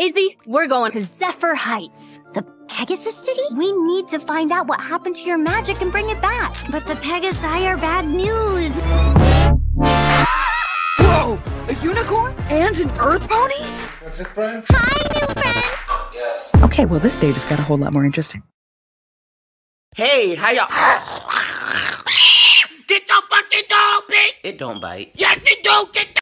Izzy, we're going to Zephyr Heights. The Pegasus City? We need to find out what happened to your magic and bring it back. But the Pegasi are bad news. Whoa! A unicorn? And an earth pony? What's it, friend? Hi, new friend. Yes. Okay, well, this day just got a whole lot more interesting. Hey, how y'all? Get your fucking dog, bitch! It don't bite. Yes, it do! Get the